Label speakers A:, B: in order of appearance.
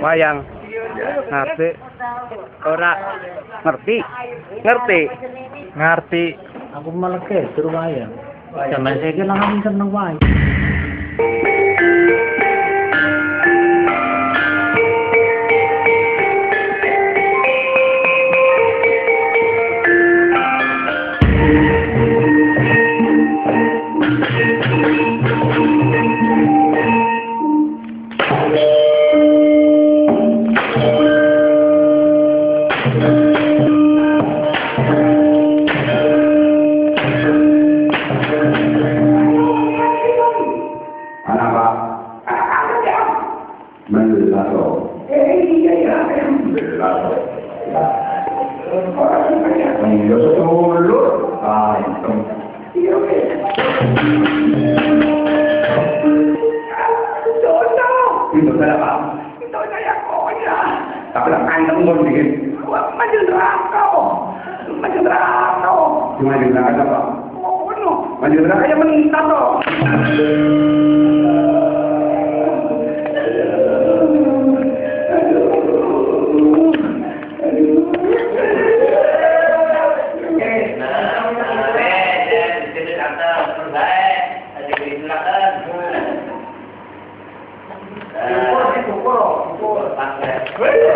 A: Wayang. Ngerti. Ora ngerti. Ngerti.
B: Ngerti. Aku malah geger wayang. Zaman saiki lang seneng wayang.
C: Toh. Eh iya iya. Mendelah toh. Iya setulur. Ah itu. Iya oke. Itu saya Pak. Itu saya konya. Tapi lah kandang mau bikin. Maju neraka. Maju neraka. Maju neraka Pak. Oh, Maju neraka ya meningkat toh. Hey!